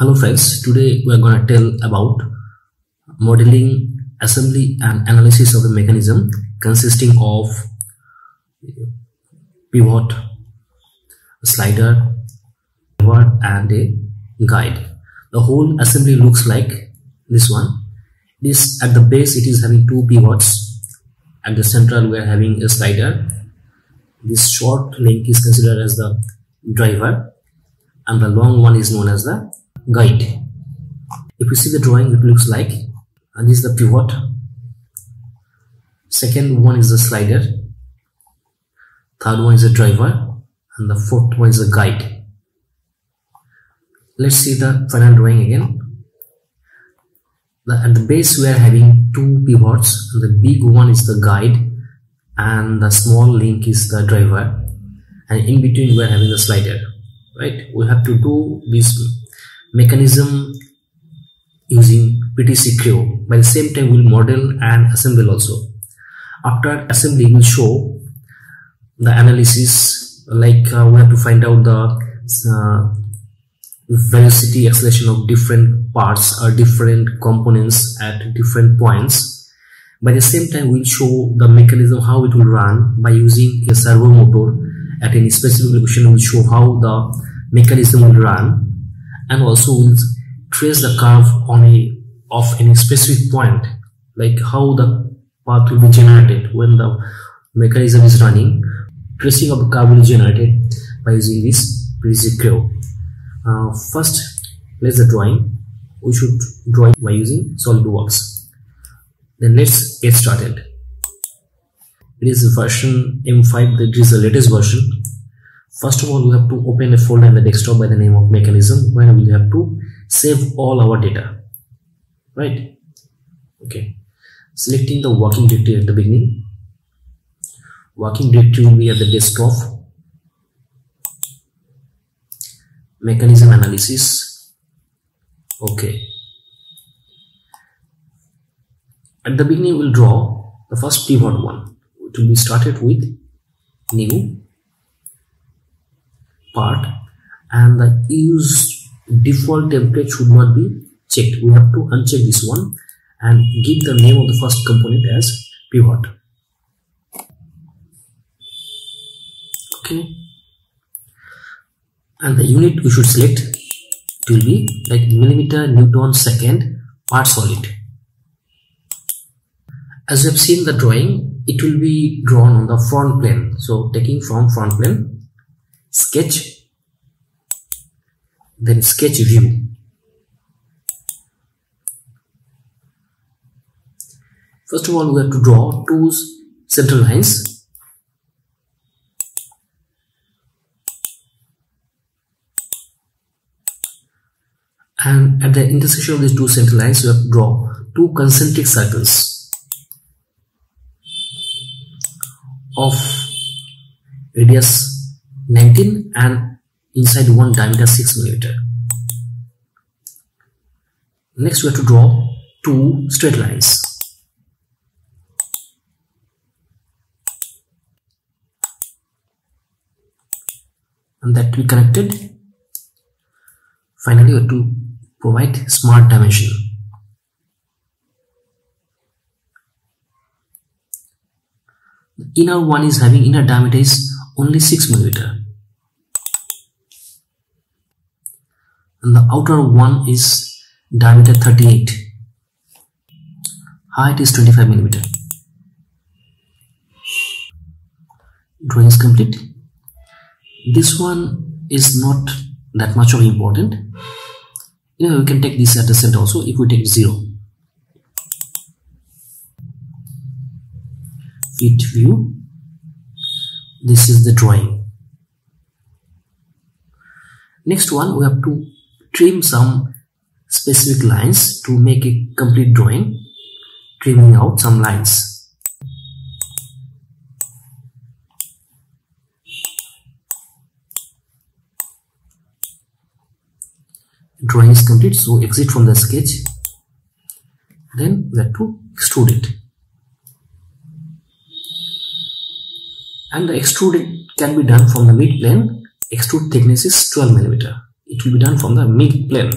Hello friends, today we are going to tell about modeling, assembly and analysis of a mechanism consisting of pivot, slider, and a guide. The whole assembly looks like this one. This at the base it is having two pivots. At the central we are having a slider. This short link is considered as the driver and the long one is known as the guide. If you see the drawing it looks like and this is the pivot. Second one is the slider. Third one is the driver and the fourth one is the guide. Let's see the final drawing again. The, at the base we are having two pivots. The big one is the guide and the small link is the driver. And in between we are having the slider right? We have to do this mechanism using PTC Creo. By the same time, we'll model and assemble also. After assembly, we'll show the analysis like uh, we have to find out the uh, velocity acceleration of different parts or different components at different points. By the same time, we'll show the mechanism how it will run by using a servo motor at any specific location. We'll show how the mechanism will run and also will trace the curve on a of any specific point like how the path will be generated when the mechanism is running. Tracing of the curve will be generated by using this PTC Creo. Uh, first let's the drawing we should draw it by using SolidWorks. Then let's get started. It is version M5 that is the latest version First of all, we have to open a folder in the desktop by the name of mechanism where we have to save all our data. Right? Okay. Selecting the working directory at the beginning. Working directory will be at the desktop. Mechanism analysis. Okay. At the beginning, we'll draw the first pivot one. It will be started with new part and the use default template should not be checked. We have to uncheck this one and give the name of the first component as pivot. Okay. And the unit we should select it will be like millimeter newton second part solid. As you have seen the drawing it will be drawn on the front plane. So taking from front plane sketch? Then sketch view first of all we have to draw two central lines. And at the intersection of these two central lines we have to draw two concentric circles of radius 19 and inside one diameter 6 millimeter. Next we have to draw two straight lines. And that we connected. Finally we have to provide smart dimension. The inner one is having inner diameter is only 6 millimeter and the outer one is diameter 38 height is 25 millimeter. Drawing is complete. This one is not that much of important. You know we can take this at the center also if we take 0 fit view. This is the drawing. Next one we have to trim some specific lines to make a complete drawing trimming out some lines. Drawing is complete so exit from the sketch. Then we have to extrude it. And the extrude can be done from the mid plane. Extrude thickness is 12 millimeter it will be done from the mid plane.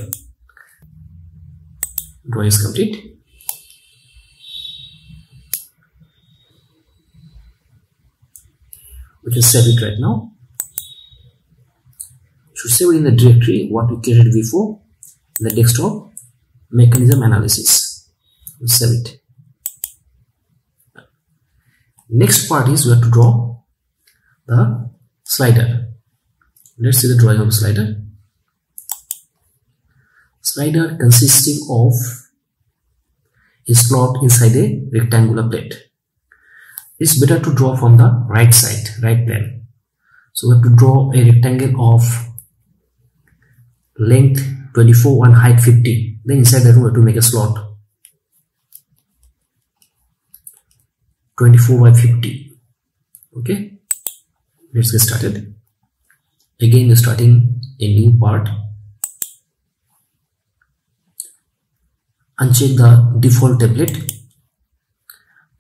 Drawing is complete. We can save it right now. Should save it in the directory what we created before. The desktop mechanism analysis. We'll save it. Next part is we have to draw the slider. Let's see the drawing of the slider slider consisting of a slot inside a rectangular plate. It's better to draw from the right side right plane. So we have to draw a rectangle of length 24 and height 50 then inside the room we have to make a slot. 24 by 50 okay? Let's get started. Again we're starting a new part uncheck the default template.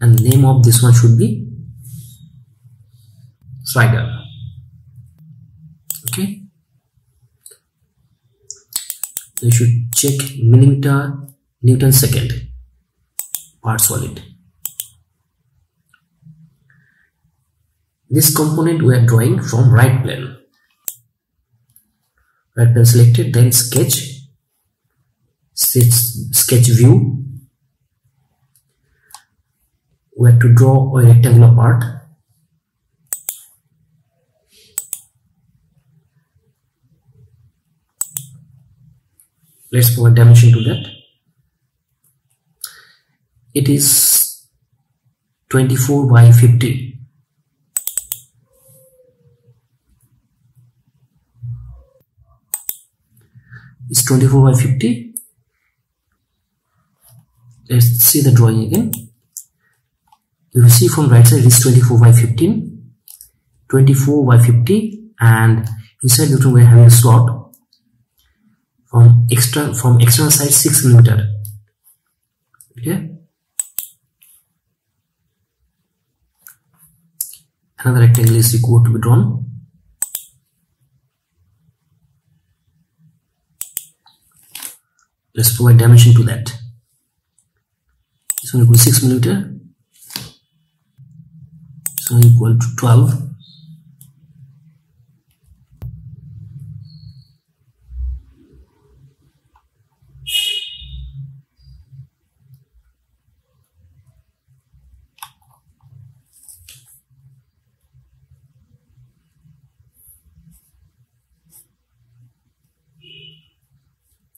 And name of this one should be slider. Okay. You should check millimeter newton second. Part solid. This component we are drawing from right plane. Right plane selected then sketch sketch, sketch view. We have to draw a rectangular part. Let's provide dimension to that. It is 24 by 50 it's 24 by 50 let's see the drawing again. You see from right side it's 24 by 15 24 by 50 and inside room we're having a slot from external from external side 6 millimeter. Okay? Another rectangle is equal to be drawn. Let's provide dimension to that one equal to 6 millimeter. One equal to 12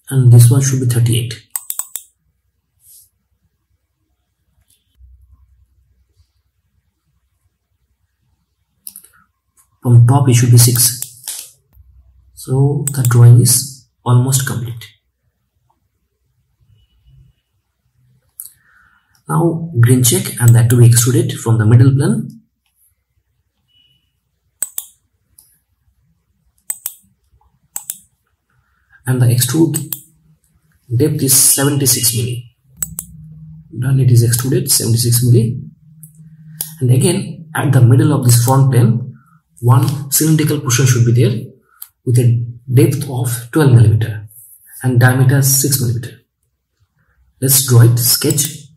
and this one should be 38 from top it should be 6 so the drawing is almost complete. Now green check and that to be extruded from the middle plane and the extrude depth is 76 milli. Done it is extruded 76 milli. And again at the middle of this front plane one cylindrical portion should be there with a depth of 12 millimeter and diameter 6 millimeter. Let's draw it sketch.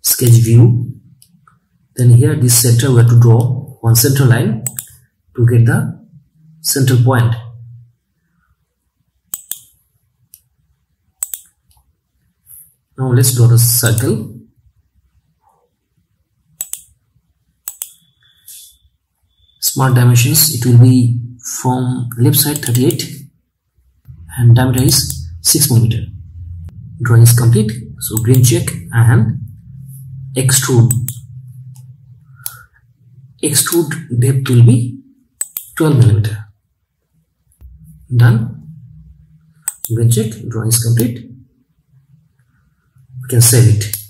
Sketch view. Then here this center we have to draw one center line to get the central point. Now let's draw the circle smart dimensions. It will be from left side 38 and diameter is 6 millimeter. Drawing is complete. So green check and extrude. Extrude depth will be 12 millimeter. Done. Green check. Drawing is complete. We can save it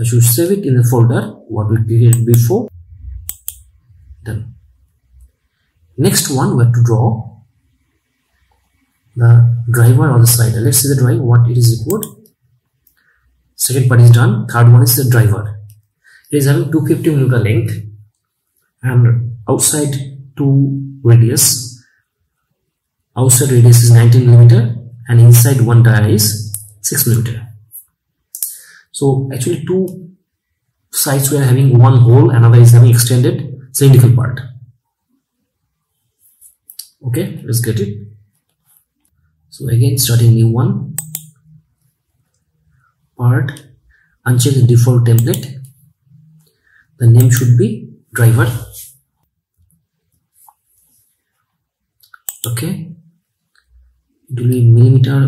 I should save it in the folder what we created before. Done. Next one we have to draw the driver or the slider. Let's see the drawing what it is equal. Second part is done. Third one is the driver. It is having 250 millimeter length and outside 2 radius. Outside radius is 19 millimeter and inside one dia is 6 millimeter so actually two sides we are having one hole another is having extended cylindrical part. Okay let's get it. So again starting new one. Part uncheck the default template. The name should be driver. Okay. It will be millimeter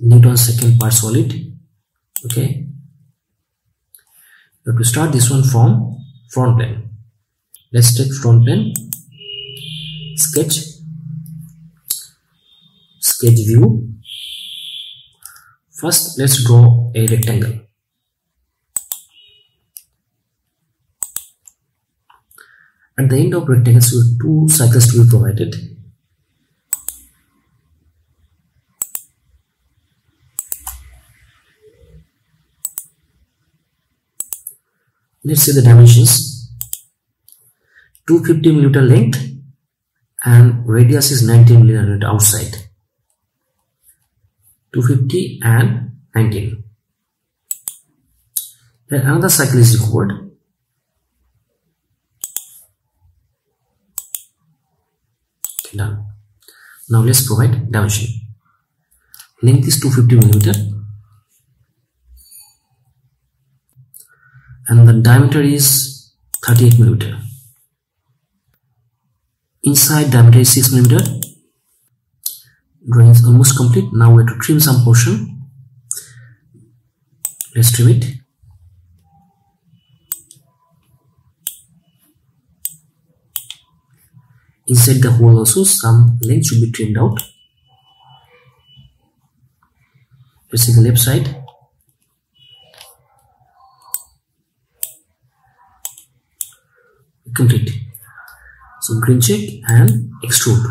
newton second per solid. Okay have to start this one from front plane let's take front plane sketch. Sketch view. First let's draw a rectangle. At the end of rectangles two cycles to be provided let's see the dimensions. 250 millimeter length and radius is 19 millimeter outside. 250 and 19 then another cycle is required. Done. Now let's provide dimension. Length is 250 millimeter and the diameter is 38 millimeter. Inside diameter is 6 millimeter. Drawing is almost complete. Now we have to trim some portion. Let's trim it. Inside the hole also some length should be trimmed out. See the left side complete so green check and extrude.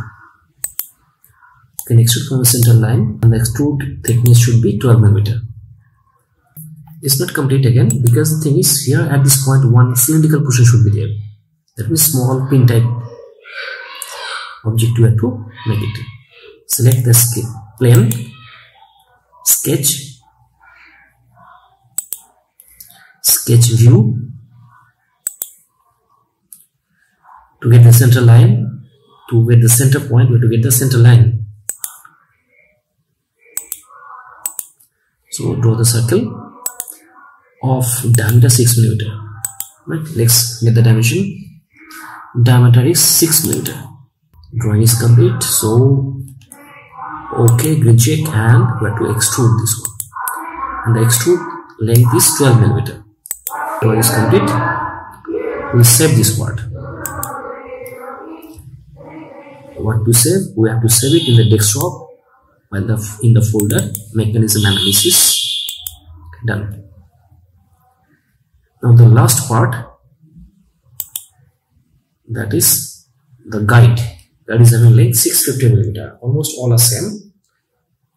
Can extrude from the center line and the extrude thickness should be 12 millimeter. It's not complete again because the thing is here at this point one cylindrical portion should be there. That means small pin type object you have to make it. Select the skip plane sketch. Sketch view to get the center line to get the center point we have to get the center line. So draw the circle of diameter 6 millimeter. Right? Let's get the dimension. Diameter is 6 millimeter. Drawing is complete. So okay green check and we have to extrude this one. And the extrude length is 12 millimeter. Drawing is complete. We'll save this part what to save we have to save it in the desktop while the in the folder mechanism analysis. Done. Now the last part that is the guide. That is having length 650 millimeter. Almost all are same.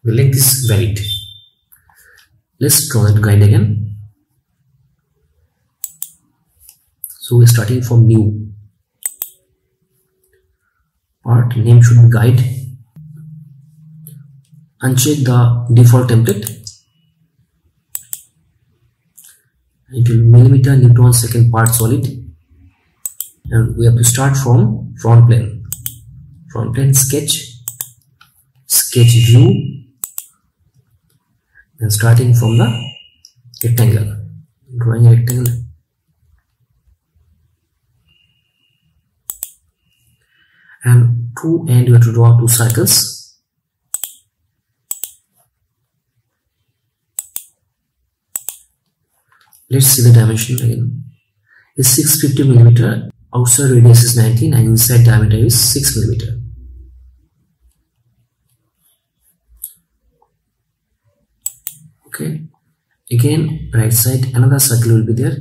The length is varied let's draw that guide again. So we're starting from new part name should be guide. Uncheck the default template. It will millimeter newton second part solid. And we have to start from front plane. Front plane sketch. Sketch view. And starting from the rectangle. Drawing rectangle and two end you have to draw two circles. Let's see the dimension again. Is 650 millimeter. Outside radius is 19 and inside diameter is 6 millimeter. Okay. Again right side another circle will be there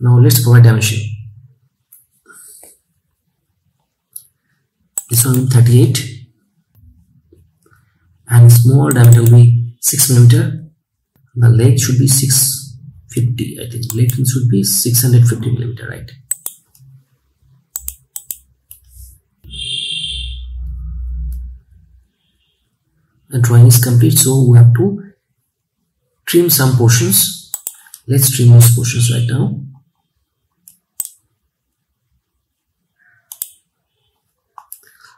Now let's provide dimension. This one 38 and small diameter will be 6 millimeter. The length should be 650. I think length should be 650 millimeter, right? the drawing is complete so we have to trim some portions let's trim those portions right now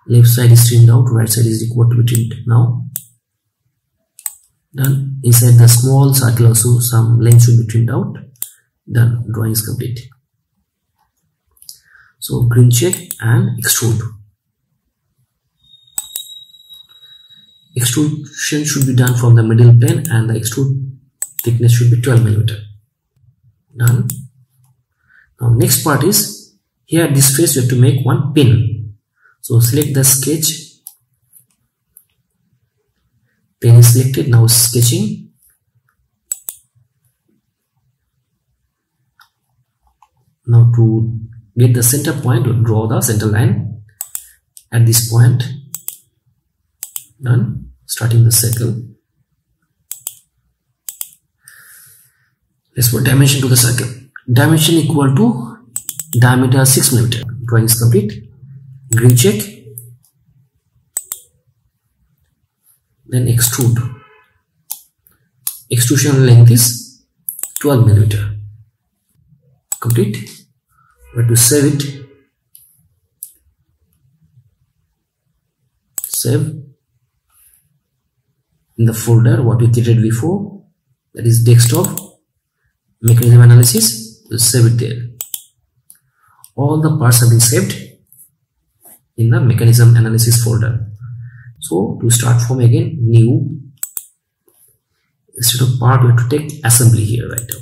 left side is trimmed out right side is required to be trimmed now done. Inside the small circle also some length should be trimmed out. Done. Drawing is complete. So green check and extrude. Extrusion should be done from the middle plane and the extrude thickness should be 12 millimeter. Done. Now next part is here this face you have to make one pin so select the sketch. Pen is selected. Now sketching. Now to get the center point draw the center line. At this point done. Starting the circle. Let's put dimension to the circle. Dimension equal to diameter 6 millimeter. Drawing is complete green check then extrude. Extrusion length is 12 millimeter. Complete. Have to save it. Save. In the folder what we created before that is desktop mechanism analysis we'll save it there. All the parts have been saved in the mechanism analysis folder. So to start from again new instead of part we have to take assembly here right now.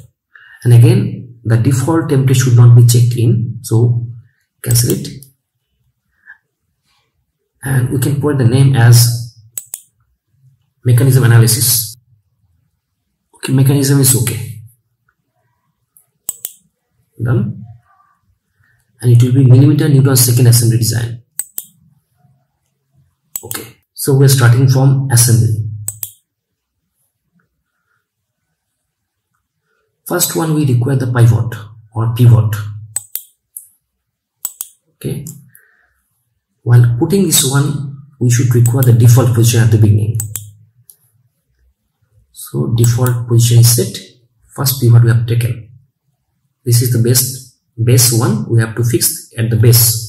And again the default template should not be checked in. So cancel it. And we can put the name as mechanism analysis. Okay mechanism is okay. Done. And it will be millimeter newton second assembly design so we're starting from assembly. First one we require the pivot or pivot. Okay. While putting this one, we should require the default position at the beginning. So default position is set. First pivot we have taken. This is the best base one we have to fix at the base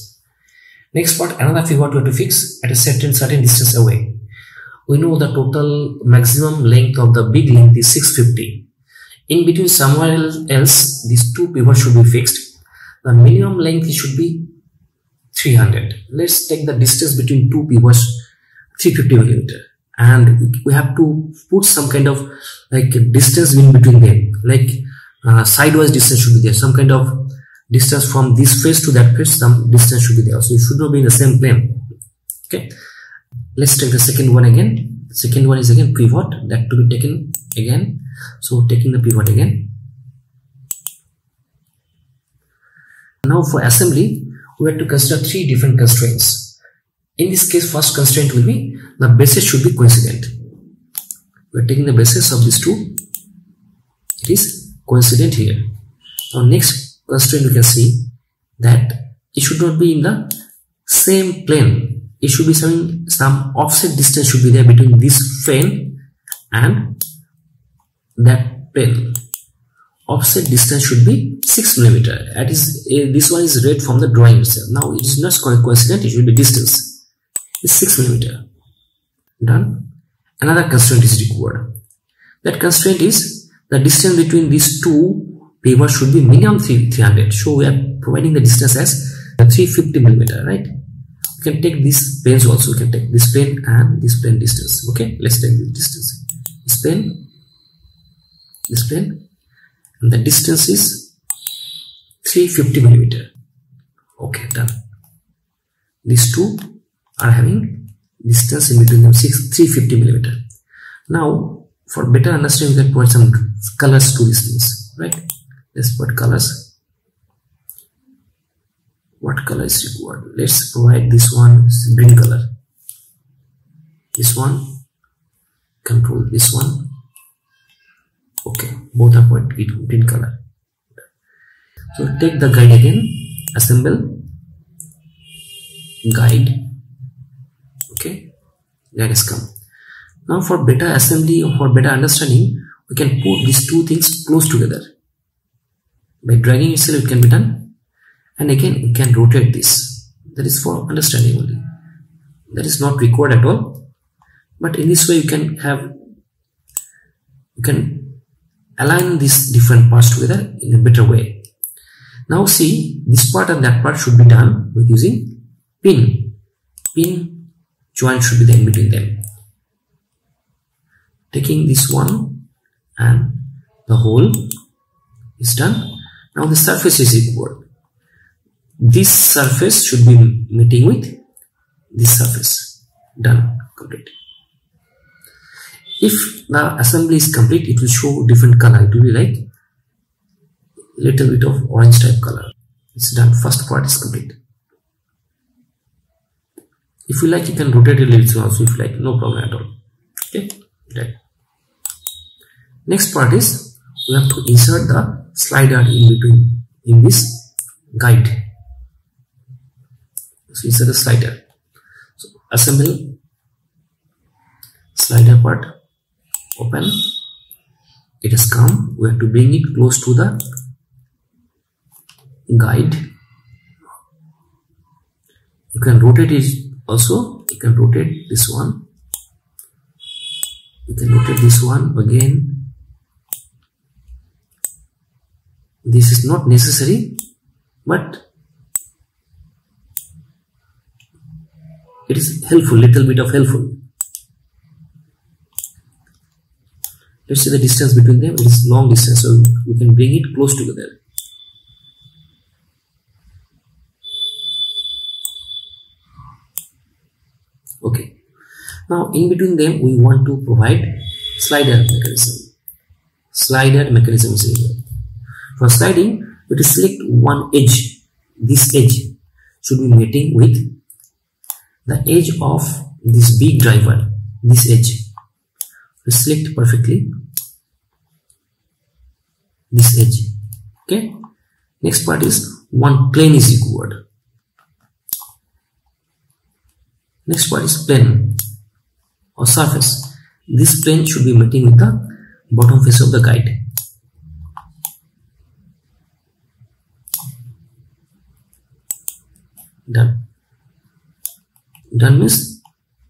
Next part, another pivot we have to fix at a certain certain distance away. We know the total maximum length of the big length is 650. In between somewhere else, these two pivots should be fixed. The minimum length should be 300. Let's take the distance between two pivots 350 millimeter and we have to put some kind of like distance in between them like uh, sidewise distance should be there some kind of distance from this face to that face some distance should be there. So it should not be in the same plane. Okay. Let's take the second one again. Second one is again pivot. That to be taken again. So taking the pivot again. Now for assembly we have to consider three different constraints. In this case first constraint will be the bases should be coincident. We are taking the bases of these two. It is coincident here. Now next constraint we can see that it should not be in the same plane. It should be some some offset distance should be there between this plane and that plane. Offset distance should be 6 millimeter. That is uh, this one is read from the drawing itself. Now it is not coincident it should be distance. Is 6 millimeter. Done. Another constraint is required. That constraint is the distance between these two paper should be minimum 300 so we are providing the distance as 350 millimeter right? We can take this planes also. We can take this plane and this plane distance. Okay? Let's take this distance. This plane this plane and the distance is 350 millimeter. Okay done. These two are having distance in between them 6 350 millimeter. Now for better understanding we can provide some colors to these things right let's put colors? What color is required let's provide this one green color. This one control this one. Okay both are put green color. So take the guide again. Assemble. Guide. Okay let us come. Now for better assembly or for better understanding we can put these two things close together by dragging itself it can be done. And again you can rotate this. That is for understanding only. That is not required at all. But in this way you can have you can align these different parts together in a better way. Now see this part and that part should be done with using pin. Pin joint should be there in between them. Taking this one and the hole is done now the surface is equal. This surface should be meeting with this surface. Done. Complete. If the assembly is complete it will show different color. It will be like little bit of orange type color. It's done. First part is complete. If you like you can rotate it a little also if you like. No problem at all. Okay? Right. Next part is we have to insert the slider in between in this guide. So insert the slider. So assemble slider part open. It has come. We have to bring it close to the guide. You can rotate it also. You can rotate this one. You can rotate this one again this is not necessary but it is helpful little bit of helpful. Let's see the distance between them. It is long distance so we can bring it close together. Okay. Now in between them we want to provide slider mechanism. Slider mechanism is here for sliding we select one edge. This edge should be meeting with the edge of this big driver this edge. We select perfectly this edge. Okay? Next part is one plane is required. Next part is plane or surface. This plane should be meeting with the bottom face of the guide done. Done means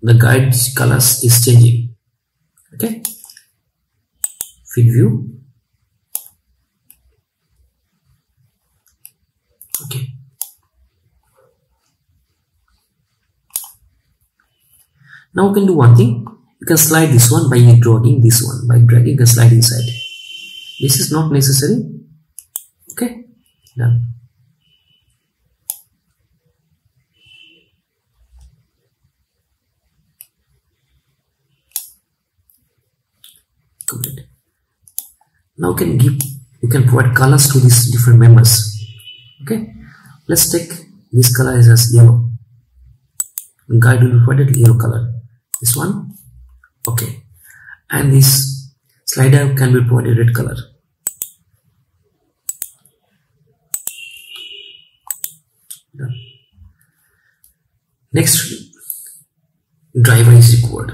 the guide colors is changing. Okay? Field view. Okay. Now we can do one thing. You can slide this one by dragging this one by dragging the slide inside. This is not necessary. Okay? Done complete now we can give we can provide colors to these different members. Okay? Let's take this color as yellow. Guide will be provided yellow color. This one? Okay. And this slider can be provided red color. Next driver is required.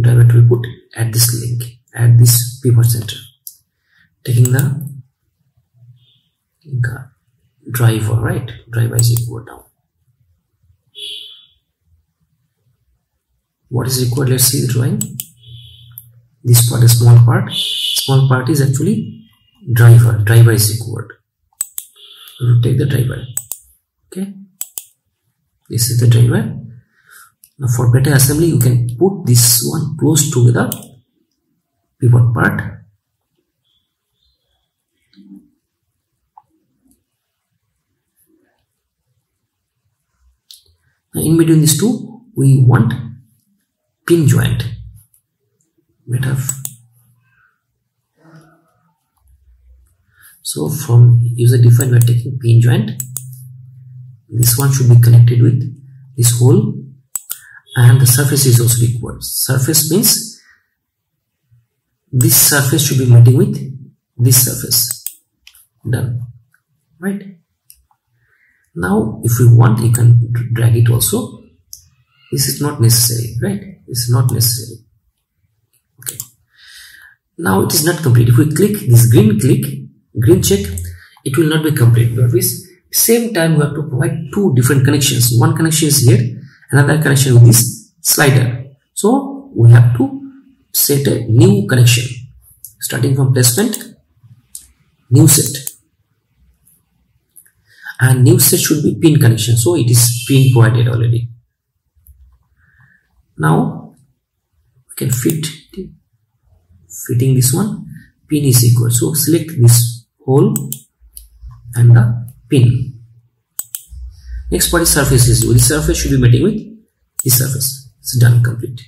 Driver be put at this link at this pivot center taking the driver right? Driver is equal now what is required let's see the drawing. This part is small part. Small part is actually driver. Driver is required take the driver. Okay. This is the driver. Now for better assembly you can put this one close to the pivot part now in between these two we want pin joint. Better so from user defined we are taking pin joint. This one should be connected with this hole. And the surface is also required surface means this surface should be meeting with this surface. Done. Right now if we want you can drag it also. This is not necessary right? It's not necessary. Okay. now it is not complete. If we click this green click green check it will not be complete. But with same time we have to provide two different connections. One connection is here another connection with this slider. So we have to set a new connection. Starting from placement new set and new set should be pin connection. So it is pin provided already. Now we can fit fitting this one. Pin is equal. So select this hole and the pin. Next part is surface is the surface should be meeting with this surface. It's done complete.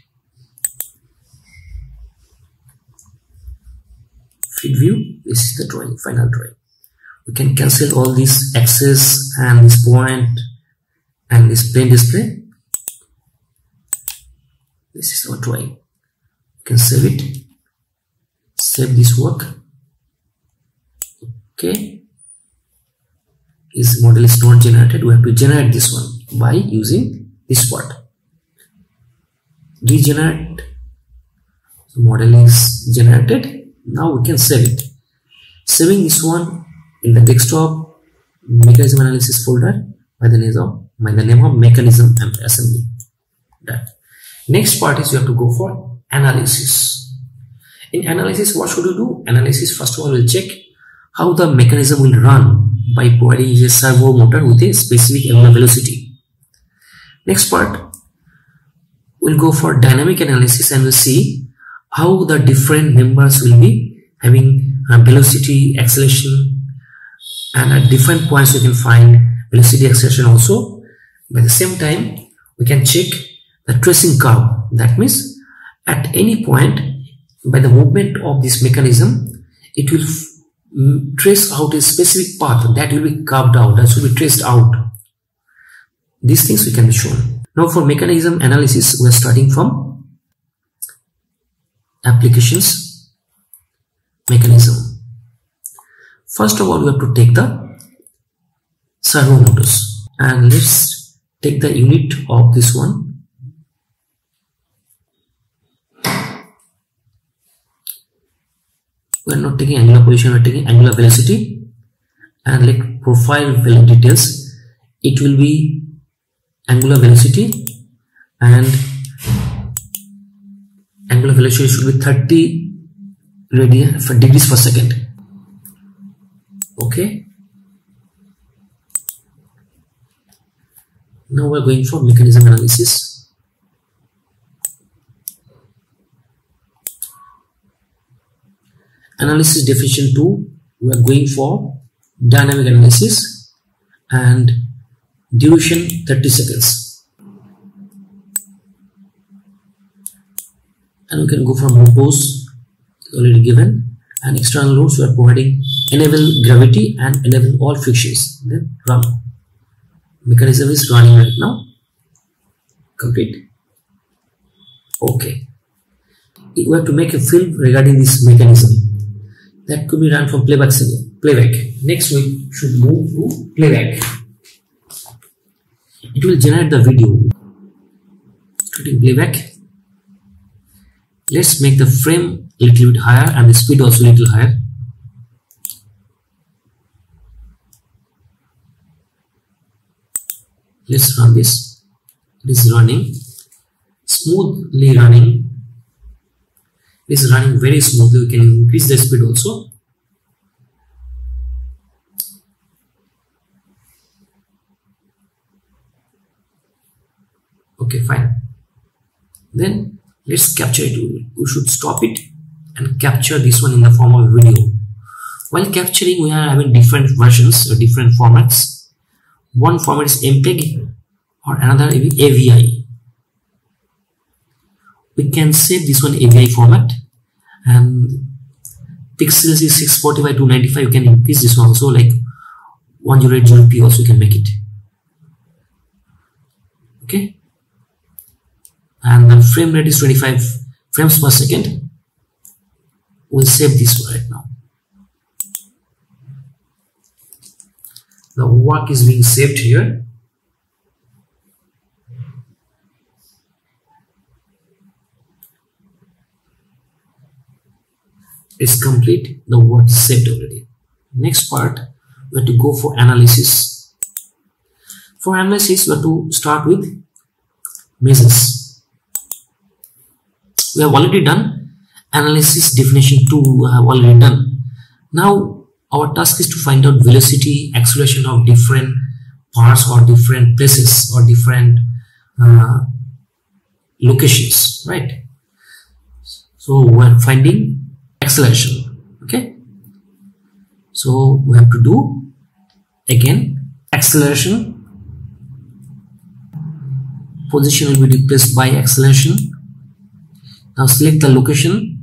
Fit view. This is the drawing final drawing we can cancel all these axes and this point and this plane display. This is our drawing you can save it. Save this work. Okay. This model is not generated. We have to generate this one by using this part. Regenerate so model is generated. Now we can save it. Saving this one in the desktop mechanism analysis folder by the name of by the name of mechanism assembly that next part is you have to go for analysis in analysis, what should you do? Analysis, first of all, will check how the mechanism will run by providing a servo motor with a specific angular velocity. Next part, we'll go for dynamic analysis and we'll see how the different members will be having uh, velocity, acceleration, and at different points we can find velocity acceleration also. By the same time, we can check the tracing curve. That means at any point by the movement of this mechanism it will mm, trace out a specific path that will be carved out that should be traced out these things we can be shown now for mechanism analysis we are starting from applications mechanism first of all we have to take the servo motors and let's take the unit of this one. We are not taking angular position we are taking angular velocity. And like profile details. It will be angular velocity and angular velocity should be 30 radian for degrees per second okay? Now we're going for mechanism analysis. Analysis definition 2 we are going for dynamic analysis and duration 30 seconds. And we can go for motors already given. And external loads we are providing enable gravity and enable all frictions then run. Mechanism is running right now. Complete. Okay. We have to make a film regarding this mechanism. That could be run from playback playback. Next we should move to playback. It will generate the video. Putting playback. Let's make the frame a little bit higher and the speed also a little higher let's run this uh, it is running. Smoothly running. Is running very smoothly. We can increase the speed also. Okay fine. Then let's capture it. We should stop it and capture this one in the form of video. While capturing we are having different versions or different formats one format is mpeg or another avi we can save this one avi format and pixels is 640 by 295 you can increase this one also like 108p also you can make it. Okay? And the frame rate is 25 frames per second. We'll save this one right now the work is being saved here. It's complete. The work is saved already. Next part we have to go for analysis. For analysis we have to start with measures. We have already done analysis definition 2 we have already done. Now our task is to find out velocity acceleration of different parts or different places or different uh, locations right? So we're finding acceleration okay? So we have to do again acceleration. Position will be replaced by acceleration. Now select the location.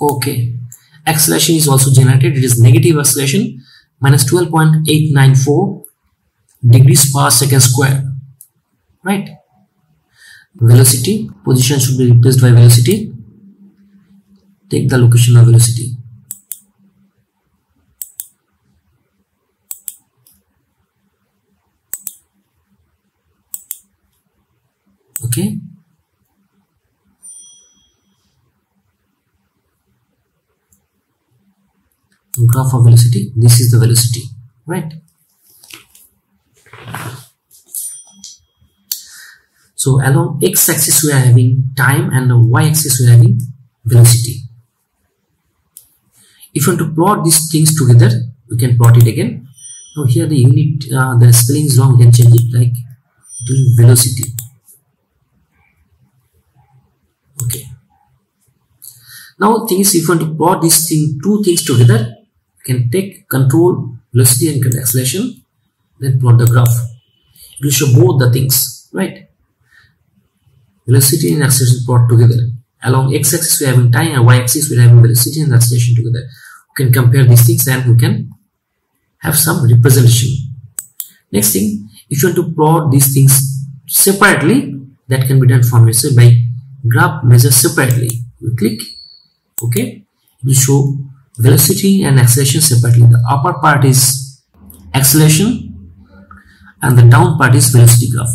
Okay acceleration is also generated. It is negative acceleration minus 12.894 degrees per second square right? Velocity position should be replaced by velocity. Take the location of velocity. Okay graph of velocity. This is the velocity right? So along x-axis we are having time and the y-axis we are having velocity. If you want to plot these things together we can plot it again. Now here the unit uh, the spelling is wrong. We can change it like will velocity. Okay. Now things if you want to plot these thing two things together can take control velocity and acceleration then plot the graph. It will show both the things right? Velocity and acceleration plot together. Along x-axis we are having time and y-axis we having velocity and acceleration together. We can compare these things and we can have some representation. Next thing if you want to plot these things separately that can be done from yourself by graph measure separately we click okay? Will show velocity and acceleration separately. The upper part is acceleration and the down part is velocity graph.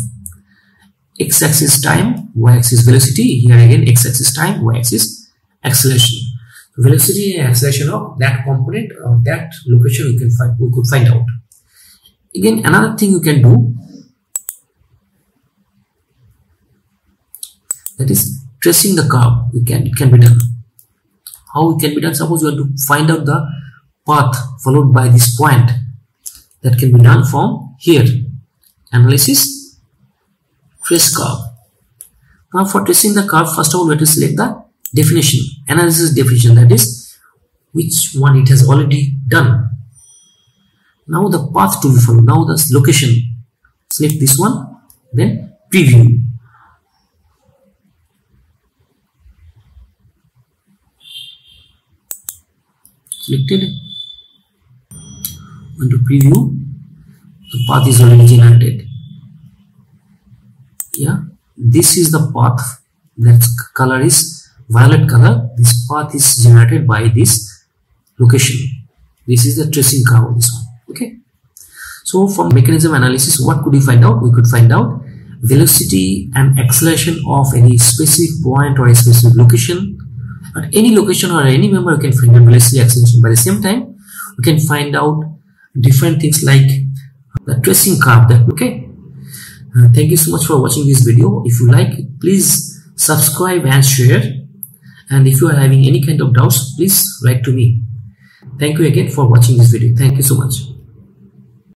x-axis time, y-axis velocity, here again x-axis time, y-axis acceleration. Velocity and acceleration of that component or that location we can find we could find out. Again another thing you can do that is tracing the curve we can it can be done how it can be done? Suppose you want to find out the path followed by this point. That can be done from here. Analysis. Trace curve. Now for tracing the curve first of all have to select the definition. Analysis definition that is which one it has already done. Now the path to be followed now the location. Select this one then preview selected. And to preview. The path is already generated. Yeah. This is the path. That color is violet color. This path is generated by this location. This is the tracing curve of this one. Okay. So from mechanism analysis what could we find out? We could find out velocity and acceleration of any specific point or a specific location at any location or any member you can find out velocity acceleration by the same time we can find out different things like the tracing curve that okay. Uh, thank you so much for watching this video. If you like please subscribe and share. And if you are having any kind of doubts please write to me. Thank you again for watching this video. Thank you so much